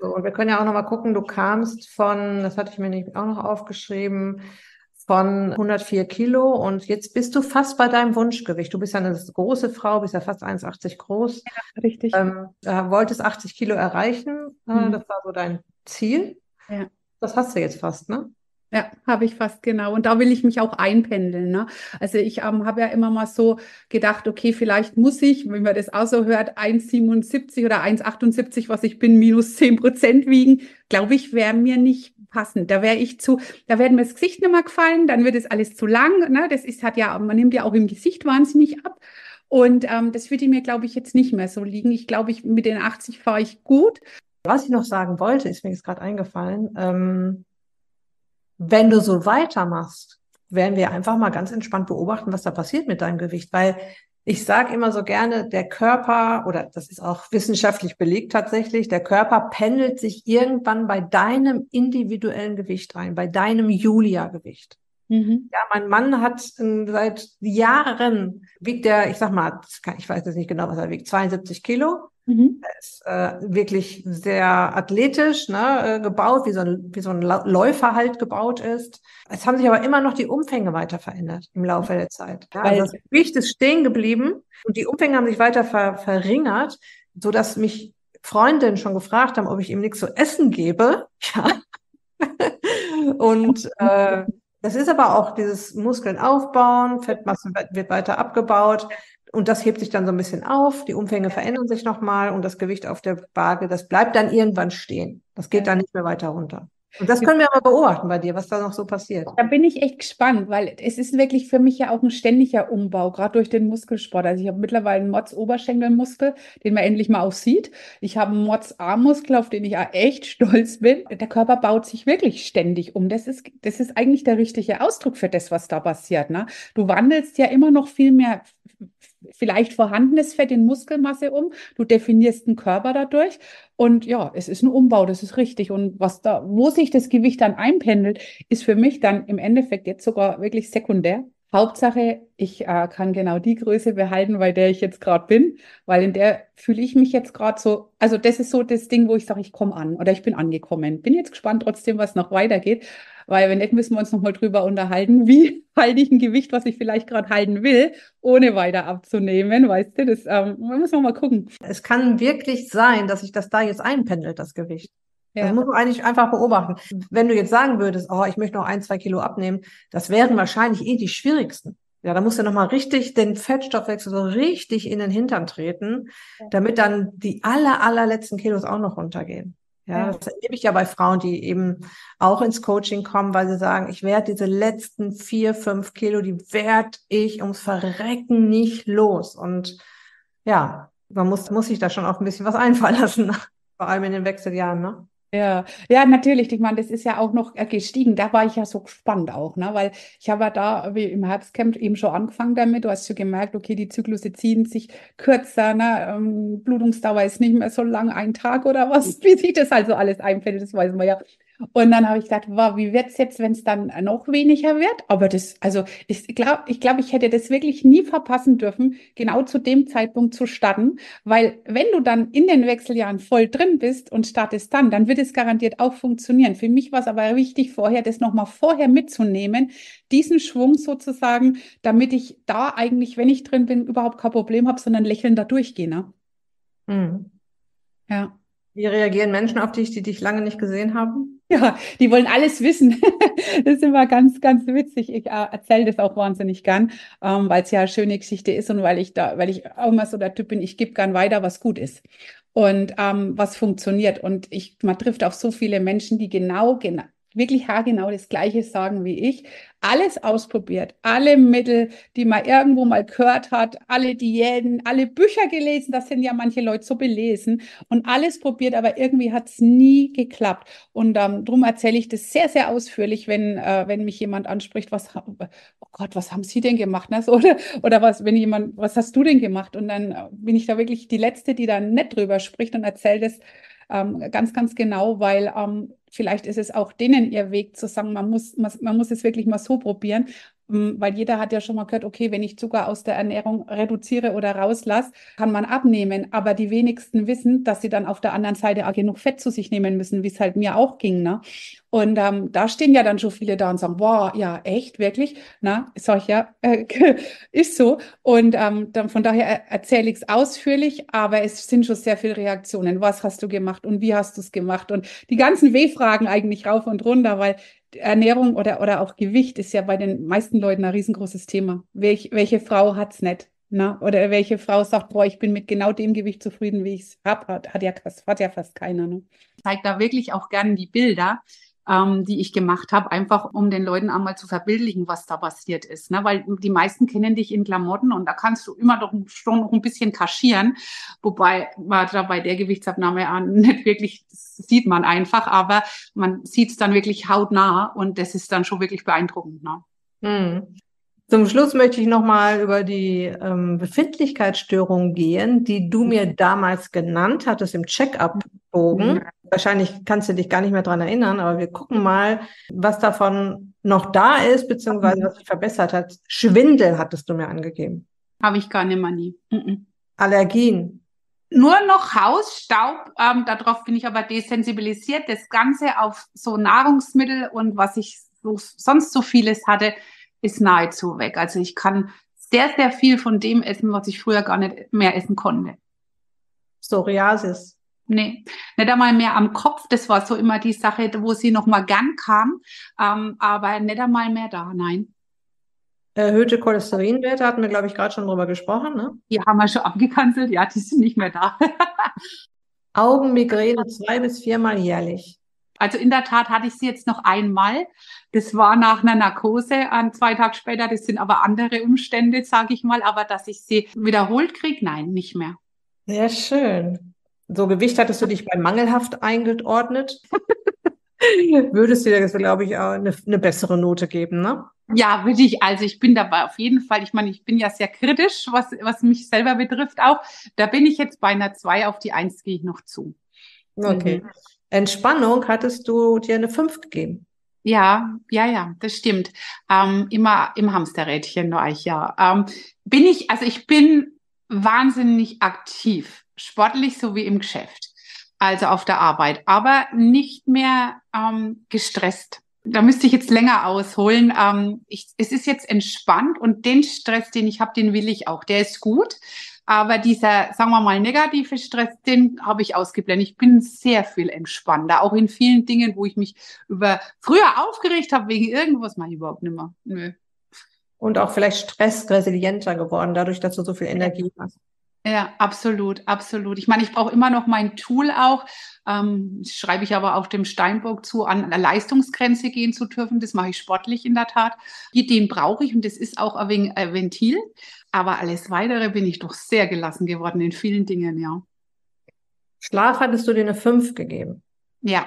So, und wir können ja auch noch mal gucken, du kamst von, das hatte ich mir nicht auch noch aufgeschrieben, von 104 Kilo und jetzt bist du fast bei deinem Wunschgewicht. Du bist ja eine große Frau, bist ja fast 1,80 groß. Ja, richtig. Ähm, äh, wolltest 80 Kilo erreichen. Äh, mhm. Das war so dein Ziel. Ja. Das hast du jetzt fast, ne? Ja, habe ich fast genau. Und da will ich mich auch einpendeln. Ne? Also ich ähm, habe ja immer mal so gedacht, okay, vielleicht muss ich, wenn man das auch so hört, 1,77 oder 1,78, was ich bin, minus 10 Prozent wiegen. Glaube ich, wäre mir nicht passend. Da wäre ich zu, da werden mir das Gesicht nicht mehr gefallen, dann wird es alles zu lang. Ne? Das ist hat ja, man nimmt ja auch im Gesicht wahnsinnig ab. Und ähm, das würde mir, glaube ich, jetzt nicht mehr so liegen. Ich glaube, ich mit den 80 fahre ich gut. Was ich noch sagen wollte, ist mir jetzt gerade eingefallen. Ähm wenn du so weitermachst, werden wir einfach mal ganz entspannt beobachten, was da passiert mit deinem Gewicht, weil ich sage immer so gerne, der Körper, oder das ist auch wissenschaftlich belegt tatsächlich, der Körper pendelt sich irgendwann bei deinem individuellen Gewicht ein, bei deinem Julia-Gewicht. Mhm. Ja, mein Mann hat seit Jahren, wiegt der, ich sag mal, ich weiß jetzt nicht genau, was er wiegt, 72 Kilo. Mhm. Er ist äh, wirklich sehr athletisch ne, äh, gebaut, wie so, ein, wie so ein Läufer halt gebaut ist. Es haben sich aber immer noch die Umfänge weiter verändert im Laufe der Zeit. Ja, also das Gewicht ist stehen geblieben und die Umfänge haben sich weiter ver verringert, so dass mich Freundinnen schon gefragt haben, ob ich ihm nichts zu essen gebe. Ja. und äh, Das ist aber auch dieses Muskeln aufbauen, Fettmasse wird weiter abgebaut und das hebt sich dann so ein bisschen auf, die Umfänge verändern sich nochmal und das Gewicht auf der Waage, das bleibt dann irgendwann stehen. Das geht dann nicht mehr weiter runter. Und das können wir aber beobachten bei dir, was da noch so passiert. Da bin ich echt gespannt, weil es ist wirklich für mich ja auch ein ständiger Umbau, gerade durch den Muskelsport. Also ich habe mittlerweile einen Mods-Oberschenkelmuskel, den man endlich mal auch sieht. Ich habe einen Mods-Armmuskel, auf den ich auch echt stolz bin. Der Körper baut sich wirklich ständig um. Das ist, das ist eigentlich der richtige Ausdruck für das, was da passiert. Ne? Du wandelst ja immer noch viel mehr vielleicht vorhandenes Fett in Muskelmasse um. Du definierst den Körper dadurch. Und ja, es ist ein Umbau, das ist richtig. Und was da, wo sich das Gewicht dann einpendelt, ist für mich dann im Endeffekt jetzt sogar wirklich sekundär. Hauptsache, ich äh, kann genau die Größe behalten, bei der ich jetzt gerade bin, weil in der fühle ich mich jetzt gerade so, also das ist so das Ding, wo ich sage, ich komme an oder ich bin angekommen. Bin jetzt gespannt trotzdem, was noch weitergeht, weil wenn nicht, müssen wir uns nochmal drüber unterhalten, wie halte ich ein Gewicht, was ich vielleicht gerade halten will, ohne weiter abzunehmen, weißt du, das ähm, müssen wir mal gucken. Es kann wirklich sein, dass sich das da jetzt einpendelt, das Gewicht. Ja. Das muss man eigentlich einfach beobachten. Wenn du jetzt sagen würdest, oh, ich möchte noch ein, zwei Kilo abnehmen, das wären wahrscheinlich eh die schwierigsten. Ja, da musst du nochmal richtig den Fettstoffwechsel so richtig in den Hintern treten, damit dann die aller, allerletzten Kilos auch noch runtergehen. Ja, ja, das erlebe ich ja bei Frauen, die eben auch ins Coaching kommen, weil sie sagen, ich werde diese letzten vier, fünf Kilo, die werde ich ums Verrecken nicht los. Und ja, man muss, muss sich da schon auch ein bisschen was einfallen lassen, vor allem in den Wechseljahren, ne? Ja, ja, natürlich. Ich meine, das ist ja auch noch äh, gestiegen. Da war ich ja so gespannt auch, ne? Weil ich habe ja da wie im Herbstcamp eben schon angefangen damit. Du hast schon gemerkt, okay, die Zyklusse ziehen sich kürzer, ne? Ähm, Blutungsdauer ist nicht mehr so lang, ein Tag oder was, wie sich das also alles einfällt, das weiß man ja. Und dann habe ich gedacht, wow, wie wird es jetzt, wenn es dann noch weniger wird? Aber das, also ich glaube, ich, glaub, ich hätte das wirklich nie verpassen dürfen, genau zu dem Zeitpunkt zu starten, weil wenn du dann in den Wechseljahren voll drin bist und startest dann, dann wird es garantiert auch funktionieren. Für mich war es aber wichtig, vorher das nochmal vorher mitzunehmen, diesen Schwung sozusagen, damit ich da eigentlich, wenn ich drin bin, überhaupt kein Problem habe, sondern lächeln da durchgehe. Ne? Mhm. Ja. Wie reagieren Menschen auf dich, die dich lange nicht gesehen haben? Ja, die wollen alles wissen. das ist immer ganz, ganz witzig. Ich äh, erzähle das auch wahnsinnig gern, ähm, weil es ja eine schöne Geschichte ist und weil ich da, weil ich auch immer so der Typ bin, ich gebe gern weiter, was gut ist und ähm, was funktioniert. Und ich, man trifft auf so viele Menschen, die genau, genau, wirklich haargenau das Gleiche sagen wie ich, alles ausprobiert, alle Mittel, die man irgendwo mal gehört hat, alle Diäten, alle Bücher gelesen, das sind ja manche Leute so belesen und alles probiert, aber irgendwie hat es nie geklappt. Und ähm, darum erzähle ich das sehr, sehr ausführlich, wenn, äh, wenn mich jemand anspricht, was, oh Gott, was haben Sie denn gemacht? Ne? So, oder, oder was, wenn jemand, was hast du denn gemacht? Und dann äh, bin ich da wirklich die Letzte, die da nett drüber spricht und erzählt es ähm, ganz, ganz genau, weil ähm, vielleicht ist es auch denen ihr Weg zu sagen, man muss, man, man muss es wirklich mal so probieren, ähm, weil jeder hat ja schon mal gehört, okay, wenn ich Zucker aus der Ernährung reduziere oder rauslasse, kann man abnehmen. Aber die wenigsten wissen, dass sie dann auf der anderen Seite auch genug Fett zu sich nehmen müssen, wie es halt mir auch ging. Ne? Und ähm, da stehen ja dann schon viele da und sagen, boah, ja, echt, wirklich? Na, sag ich ja, äh, ist so. Und ähm, dann von daher erzähle ich es ausführlich, aber es sind schon sehr viele Reaktionen. Was hast du gemacht und wie hast du es gemacht? Und die ganzen W-Fragen eigentlich rauf und runter, weil Ernährung oder, oder auch Gewicht ist ja bei den meisten Leuten ein riesengroßes Thema. Welch, welche Frau hat es nicht? Na? Oder welche Frau sagt, boah, ich bin mit genau dem Gewicht zufrieden, wie ich es habe, hat, hat, ja, hat ja fast keiner. Ne? Ich da wirklich auch gerne die Bilder, ähm, die ich gemacht habe, einfach um den Leuten einmal zu verbildlichen, was da passiert ist. Ne? Weil die meisten kennen dich in Klamotten und da kannst du immer doch schon noch ein bisschen kaschieren, wobei man da bei der Gewichtsabnahme an nicht wirklich, sieht man einfach, aber man sieht es dann wirklich hautnah und das ist dann schon wirklich beeindruckend. Ne? Hm. Zum Schluss möchte ich nochmal über die ähm, Befindlichkeitsstörung gehen, die du mir damals genannt hattest im Check-up-Bogen. Mhm. Wahrscheinlich kannst du dich gar nicht mehr dran erinnern, aber wir gucken mal, was davon noch da ist, beziehungsweise was sich verbessert hat. Schwindel hattest du mir angegeben. Habe ich gar nicht mehr nie. Mhm. Allergien. Nur noch Hausstaub, ähm, darauf bin ich aber desensibilisiert. Das Ganze auf so Nahrungsmittel und was ich so, sonst so vieles hatte, ist nahezu weg. Also ich kann sehr, sehr viel von dem essen, was ich früher gar nicht mehr essen konnte. Psoriasis. Nee, nicht einmal mehr am Kopf. Das war so immer die Sache, wo sie noch mal gern kam, ähm, aber nicht einmal mehr da, nein. Erhöhte Cholesterinwerte hatten wir, glaube ich, gerade schon drüber gesprochen. Ne? Die haben wir schon abgekanzelt, ja, die sind nicht mehr da. Augenmigräne zwei bis viermal jährlich. Also in der Tat hatte ich sie jetzt noch einmal. Das war nach einer Narkose an zwei Tage später. Das sind aber andere Umstände, sage ich mal. Aber dass ich sie wiederholt kriege, nein, nicht mehr. Sehr schön. So Gewicht hattest du dich bei mangelhaft eingeordnet. Würdest du dir das, glaube ich, eine, eine bessere Note geben, ne? Ja, würde ich. Also ich bin dabei auf jeden Fall. Ich meine, ich bin ja sehr kritisch, was, was mich selber betrifft auch. Da bin ich jetzt bei einer 2 auf die 1 gehe ich noch zu. Okay. Mhm. Entspannung hattest du dir eine 5 gegeben. Ja, ja, ja, das stimmt. Ähm, immer im Hamsterrädchen war ich, ja. Ähm, bin ich, also ich bin wahnsinnig aktiv, sportlich sowie im Geschäft, also auf der Arbeit, aber nicht mehr ähm, gestresst. Da müsste ich jetzt länger ausholen. Ähm, ich, es ist jetzt entspannt und den Stress, den ich habe, den will ich auch. Der ist gut. Aber dieser, sagen wir mal, negative Stress, den habe ich ausgeblendet. Ich bin sehr viel entspannter, auch in vielen Dingen, wo ich mich über früher aufgeregt habe wegen irgendwas, mache ich überhaupt nicht mehr. Nö. Und auch vielleicht stressresilienter geworden, dadurch, dass du so viel Energie hast. Ja, absolut, absolut. Ich meine, ich brauche immer noch mein Tool auch. Ähm, schreibe ich aber auf dem Steinbock zu, an der Leistungsgrenze gehen zu dürfen. Das mache ich sportlich in der Tat. Den brauche ich und das ist auch ein Ventil. Aber alles weitere bin ich doch sehr gelassen geworden in vielen Dingen, ja. Schlaf hattest du dir eine 5 gegeben. Ja,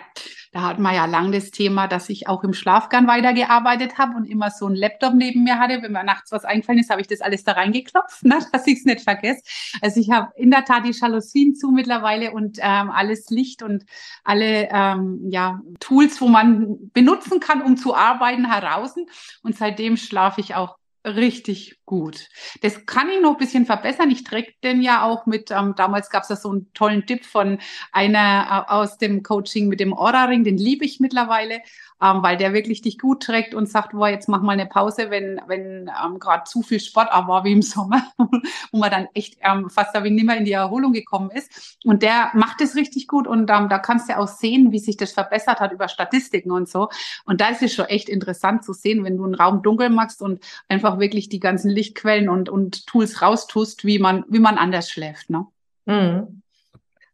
da hatten wir ja lang das Thema, dass ich auch im Schlaf gern weitergearbeitet habe und immer so einen Laptop neben mir hatte. Wenn mir nachts was eingefallen ist, habe ich das alles da reingeklopft, ne, dass ich es nicht vergesse. Also ich habe in der Tat die Jalousien zu mittlerweile und ähm, alles Licht und alle ähm, ja, Tools, wo man benutzen kann, um zu arbeiten, heraus. Und seitdem schlafe ich auch richtig gut. Das kann ich noch ein bisschen verbessern. Ich träge den ja auch mit, ähm, damals gab es ja so einen tollen Tipp von einer äh, aus dem Coaching mit dem Aura-Ring, den liebe ich mittlerweile ähm, weil der wirklich dich gut trägt und sagt, boah, jetzt mach mal eine Pause, wenn, wenn ähm, gerade zu viel Sport war wie im Sommer, wo man dann echt ähm, fast da nicht mehr in die Erholung gekommen ist. Und der macht es richtig gut und ähm, da kannst du auch sehen, wie sich das verbessert hat über Statistiken und so. Und da ist es schon echt interessant zu sehen, wenn du einen Raum dunkel machst und einfach wirklich die ganzen Lichtquellen und, und Tools raustust, wie man, wie man anders schläft. Ne? Mhm.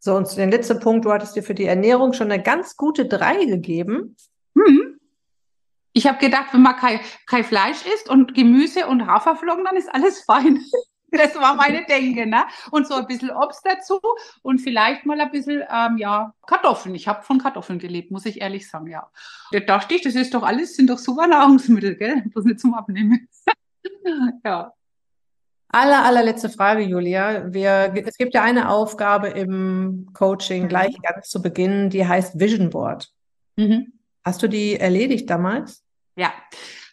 So, und den letzten Punkt, du hattest dir für die Ernährung schon eine ganz gute drei gegeben. Hm. Ich habe gedacht, wenn man kein, kein Fleisch isst und Gemüse und Haferflocken, dann ist alles fein. Das war meine Denke, ne? Und so ein bisschen Obst dazu und vielleicht mal ein bisschen, ähm, ja, Kartoffeln. Ich habe von Kartoffeln gelebt, muss ich ehrlich sagen, ja. Da dachte ich, das ist doch alles, sind doch super Nahrungsmittel, gell? Bloß nicht zum Abnehmen. ja. Aller, allerletzte Frage, Julia. Wir, es gibt ja eine Aufgabe im Coaching gleich ganz zu Beginn, die heißt Vision Board. Mhm. Hast du die erledigt damals? Ja,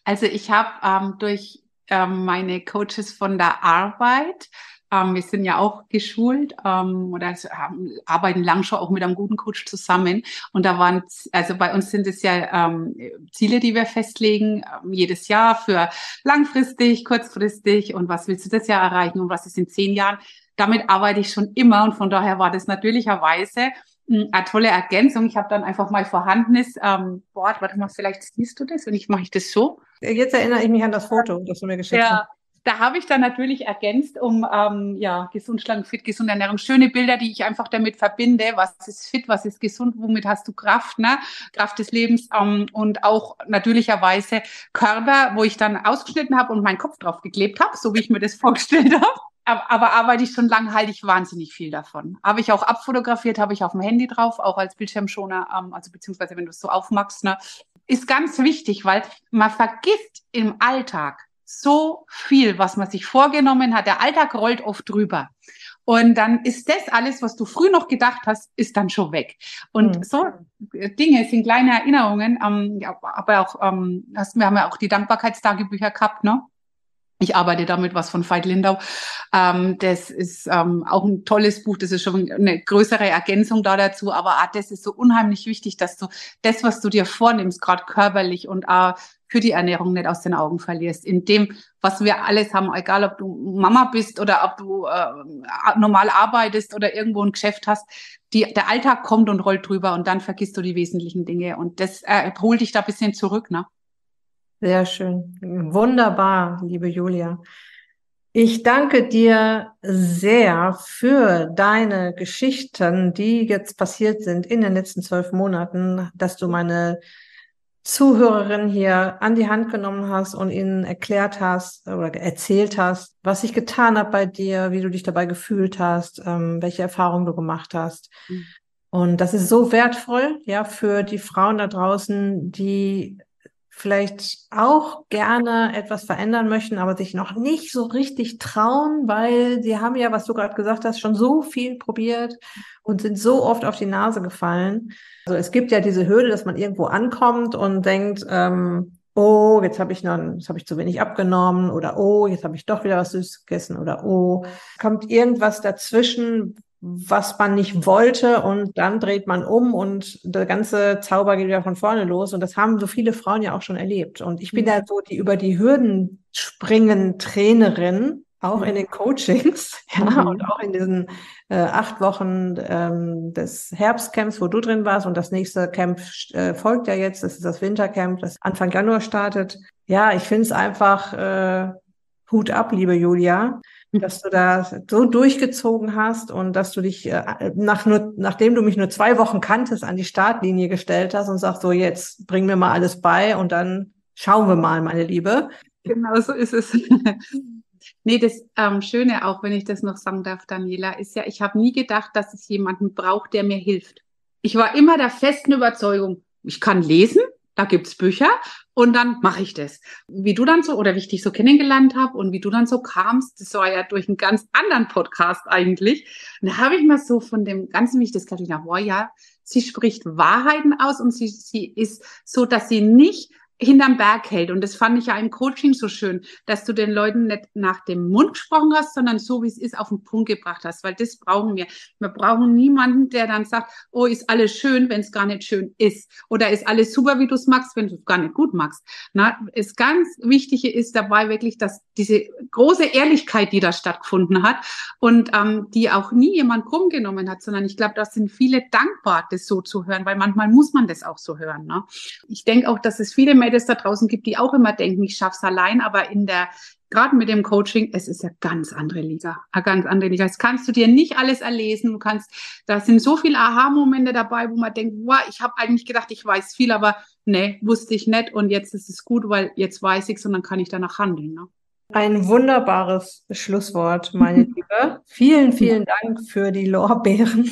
also ich habe ähm, durch ähm, meine Coaches von der Arbeit, ähm, wir sind ja auch geschult ähm, oder haben, arbeiten lang schon auch mit einem guten Coach zusammen. Und da waren, also bei uns sind es ja ähm, Ziele, die wir festlegen, ähm, jedes Jahr für langfristig, kurzfristig und was willst du das Jahr erreichen und was ist in zehn Jahren. Damit arbeite ich schon immer und von daher war das natürlicherweise eine tolle Ergänzung. Ich habe dann einfach mal vorhandenes ähm, Wort, warte mal, vielleicht siehst du das und ich mache ich das so. Jetzt erinnere ich mich an das Foto, das du mir geschickt ja. hast. Da habe ich dann natürlich ergänzt um ähm, ja gesund, schlank, fit, gesunde Ernährung. Schöne Bilder, die ich einfach damit verbinde. Was ist fit, was ist gesund, womit hast du Kraft, ne? Kraft des Lebens ähm, und auch natürlicherweise Körper, wo ich dann ausgeschnitten habe und meinen Kopf drauf geklebt habe, so wie ich mir das vorgestellt habe aber arbeite ich schon lange, halte ich wahnsinnig viel davon. Habe ich auch abfotografiert, habe ich auf dem Handy drauf, auch als Bildschirmschoner, ähm, also beziehungsweise wenn du es so aufmachst, ne, ist ganz wichtig, weil man vergisst im Alltag so viel, was man sich vorgenommen hat. Der Alltag rollt oft drüber. Und dann ist das alles, was du früh noch gedacht hast, ist dann schon weg. Und mhm. so Dinge sind kleine Erinnerungen, ähm, aber auch, ähm, wir haben ja auch die Dankbarkeitstagebücher gehabt, ne? Ich arbeite damit was von Veit Lindau. Ähm, das ist ähm, auch ein tolles Buch. Das ist schon eine größere Ergänzung da dazu. Aber ah, das ist so unheimlich wichtig, dass du das, was du dir vornimmst, gerade körperlich und äh, für die Ernährung nicht aus den Augen verlierst. In dem, was wir alles haben, egal ob du Mama bist oder ob du äh, normal arbeitest oder irgendwo ein Geschäft hast, die, der Alltag kommt und rollt drüber und dann vergisst du die wesentlichen Dinge. Und das äh, holt dich da ein bisschen zurück, ne? Sehr schön. Wunderbar, liebe Julia. Ich danke dir sehr für deine Geschichten, die jetzt passiert sind in den letzten zwölf Monaten, dass du meine Zuhörerin hier an die Hand genommen hast und ihnen erklärt hast oder erzählt hast, was sich getan hat bei dir, wie du dich dabei gefühlt hast, ähm, welche Erfahrungen du gemacht hast. Mhm. Und das ist so wertvoll, ja, für die Frauen da draußen, die vielleicht auch gerne etwas verändern möchten, aber sich noch nicht so richtig trauen, weil sie haben ja, was du gerade gesagt hast, schon so viel probiert und sind so oft auf die Nase gefallen. Also es gibt ja diese Hürde, dass man irgendwo ankommt und denkt, ähm, oh, jetzt habe ich noch, jetzt habe ich zu wenig abgenommen oder oh, jetzt habe ich doch wieder was Süßes gegessen oder oh, kommt irgendwas dazwischen, was man nicht wollte und dann dreht man um und der ganze Zauber geht wieder von vorne los und das haben so viele Frauen ja auch schon erlebt und ich bin mhm. da so die über die Hürden springen Trainerin auch in mhm. den Coachings ja mhm. und auch in diesen äh, acht Wochen ähm, des Herbstcamps, wo du drin warst und das nächste Camp äh, folgt ja jetzt, das ist das Wintercamp, das Anfang Januar startet. Ja, ich finde es einfach äh, Hut ab, liebe Julia dass du da so durchgezogen hast und dass du dich äh, nach nur, nachdem du mich nur zwei Wochen kanntest, an die Startlinie gestellt hast und sagst, so jetzt bring mir mal alles bei und dann schauen wir mal, meine Liebe. Genau so ist es. nee, das ähm, Schöne auch, wenn ich das noch sagen darf, Daniela, ist ja, ich habe nie gedacht, dass es jemanden braucht, der mir hilft. Ich war immer der festen Überzeugung, ich kann lesen, da gibt's Bücher und dann mache ich das. Wie du dann so oder wie ich dich so kennengelernt habe und wie du dann so kamst, das war ja durch einen ganz anderen Podcast eigentlich. Und da habe ich mal so von dem ganzen, wie ich das boah, ja, sie spricht Wahrheiten aus und sie, sie ist so, dass sie nicht hinterm Berg hält. Und das fand ich ja im Coaching so schön, dass du den Leuten nicht nach dem Mund gesprochen hast, sondern so, wie es ist, auf den Punkt gebracht hast, weil das brauchen wir. Wir brauchen niemanden, der dann sagt, oh, ist alles schön, wenn es gar nicht schön ist. Oder ist alles super, wie du es magst, wenn du es gar nicht gut magst. Na, das ganz Wichtige ist dabei wirklich, dass diese große Ehrlichkeit, die da stattgefunden hat und ähm, die auch nie jemand krumm genommen hat, sondern ich glaube, da sind viele dankbar, das so zu hören, weil manchmal muss man das auch so hören. Ne? Ich denke auch, dass es viele Mädels da draußen gibt, die auch immer denken, ich schaff's allein, aber in der gerade mit dem Coaching, es ist ja ganz andere Liga, eine ganz andere Liga. Das kannst du dir nicht alles erlesen. Du kannst, da sind so viele Aha-Momente dabei, wo man denkt, wow, ich habe eigentlich gedacht, ich weiß viel, aber nee, wusste ich nicht und jetzt ist es gut, weil jetzt weiß ich und dann kann ich danach handeln. Ne? Ein wunderbares Schlusswort, meine Liebe. Vielen, vielen Dank für die Lorbeeren.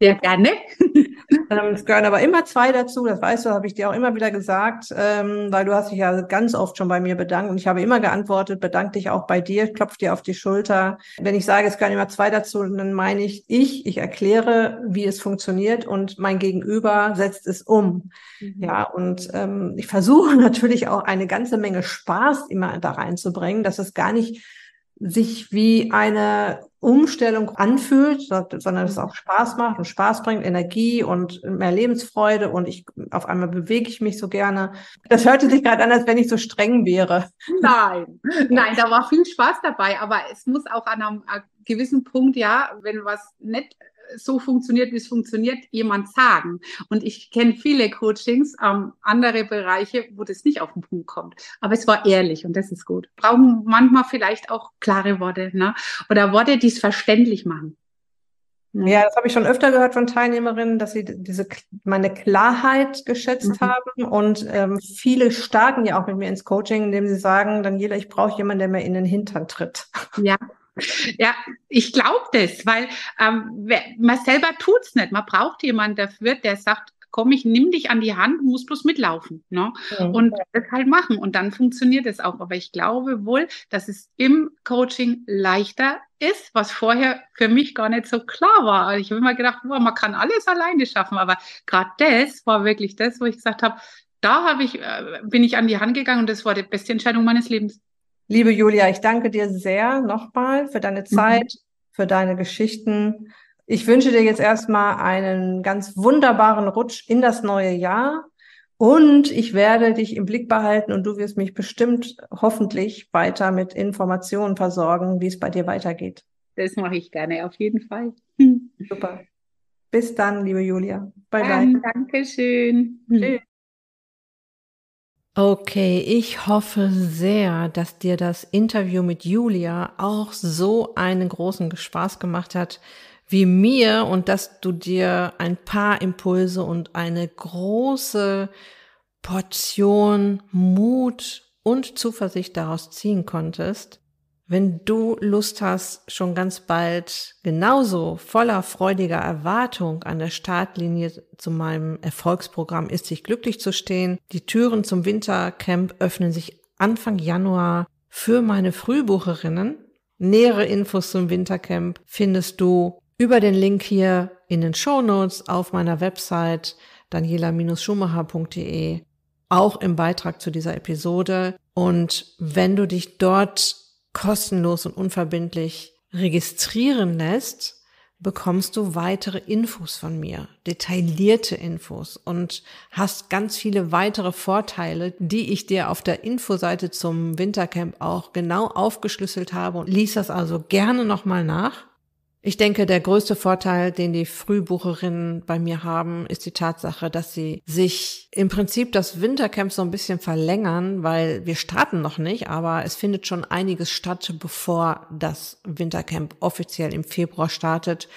Sehr gerne. Ähm, es gehören aber immer zwei dazu, das weißt du, habe ich dir auch immer wieder gesagt, ähm, weil du hast dich ja ganz oft schon bei mir bedankt und ich habe immer geantwortet, bedank dich auch bei dir, klopf dir auf die Schulter. Wenn ich sage, es gehören immer zwei dazu, dann meine ich ich, ich erkläre, wie es funktioniert und mein Gegenüber setzt es um. Mhm. Ja, und ähm, ich versuche natürlich auch eine ganze Menge Spaß immer da reinzubringen, dass es gar nicht sich wie eine Umstellung anfühlt, sondern es auch Spaß macht und Spaß bringt, Energie und mehr Lebensfreude und ich auf einmal bewege ich mich so gerne. Das hörte sich gerade an, als wenn ich so streng wäre. Nein, nein, da war viel Spaß dabei, aber es muss auch an einem gewissen Punkt, ja, wenn was nicht so funktioniert, wie es funktioniert, jemand sagen. Und ich kenne viele Coachings, ähm, andere Bereiche, wo das nicht auf den Punkt kommt. Aber es war ehrlich und das ist gut. Brauchen manchmal vielleicht auch klare Worte, ne? Oder Worte, die es verständlich machen. Ja, das habe ich schon öfter gehört von Teilnehmerinnen, dass sie diese meine Klarheit geschätzt mhm. haben und ähm, viele starten ja auch mit mir ins Coaching, indem sie sagen, Daniela, ich brauche jemanden, der mir in den Hintern tritt. Ja, ja, ich glaube das, weil ähm, man selber tut's nicht. Man braucht jemanden dafür, der sagt, komm, ich nimm dich an die Hand, du musst bloß mitlaufen. Ne? Mhm. Und das halt machen. Und dann funktioniert es auch. Aber ich glaube wohl, dass es im Coaching leichter ist, was vorher für mich gar nicht so klar war. Also ich habe immer gedacht, boah, man kann alles alleine schaffen. Aber gerade das war wirklich das, wo ich gesagt habe, da habe ich, äh, bin ich an die Hand gegangen und das war die beste Entscheidung meines Lebens. Liebe Julia, ich danke dir sehr nochmal für deine mhm. Zeit, mhm. für deine Geschichten. Ich wünsche dir jetzt erstmal einen ganz wunderbaren Rutsch in das neue Jahr Und ich werde dich im Blick behalten und du wirst mich bestimmt hoffentlich weiter mit Informationen versorgen, wie es bei dir weitergeht. Das mache ich gerne, auf jeden Fall. Super. Bis dann, liebe Julia. Bye, bye. Dankeschön. Tschüss. Okay, ich hoffe sehr, dass dir das Interview mit Julia auch so einen großen Spaß gemacht hat wie mir und dass du dir ein paar Impulse und eine große Portion Mut und Zuversicht daraus ziehen konntest. Wenn du Lust hast, schon ganz bald genauso voller freudiger Erwartung an der Startlinie zu meinem Erfolgsprogramm ist sich glücklich zu stehen. Die Türen zum Wintercamp öffnen sich Anfang Januar für meine Frühbucherinnen. Nähere Infos zum Wintercamp findest du über den Link hier in den Show Notes auf meiner Website daniela-schumacher.de, auch im Beitrag zu dieser Episode. Und wenn du dich dort kostenlos und unverbindlich registrieren lässt, bekommst du weitere Infos von mir, detaillierte Infos und hast ganz viele weitere Vorteile, die ich dir auf der Infoseite zum Wintercamp auch genau aufgeschlüsselt habe und lies das also gerne nochmal nach. Ich denke, der größte Vorteil, den die Frühbucherinnen bei mir haben, ist die Tatsache, dass sie sich im Prinzip das Wintercamp so ein bisschen verlängern, weil wir starten noch nicht, aber es findet schon einiges statt, bevor das Wintercamp offiziell im Februar startet.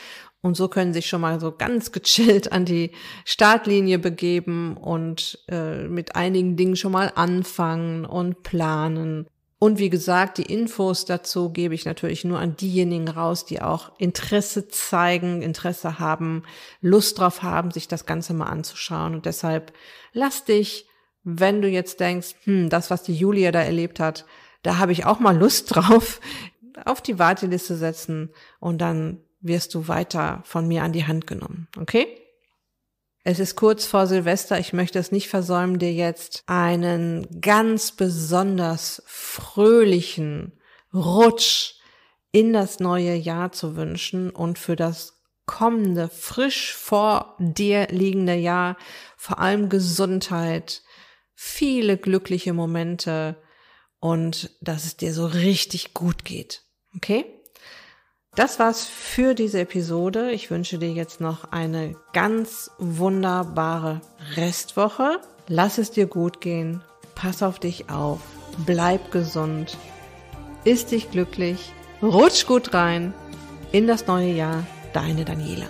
Und so können sich schon mal so ganz gechillt an die Startlinie begeben und äh, mit einigen Dingen schon mal anfangen und planen. Und wie gesagt, die Infos dazu gebe ich natürlich nur an diejenigen raus, die auch Interesse zeigen, Interesse haben, Lust drauf haben, sich das Ganze mal anzuschauen. Und deshalb lass dich, wenn du jetzt denkst, hm, das, was die Julia da erlebt hat, da habe ich auch mal Lust drauf, auf die Warteliste setzen und dann wirst du weiter von mir an die Hand genommen. Okay? Es ist kurz vor Silvester. Ich möchte es nicht versäumen, dir jetzt einen ganz besonders fröhlichen Rutsch in das neue Jahr zu wünschen und für das kommende, frisch vor dir liegende Jahr vor allem Gesundheit, viele glückliche Momente und dass es dir so richtig gut geht. Okay? Das war's für diese Episode. Ich wünsche dir jetzt noch eine ganz wunderbare Restwoche. Lass es dir gut gehen. Pass auf dich auf. Bleib gesund. Ist dich glücklich. Rutsch gut rein in das neue Jahr. Deine Daniela.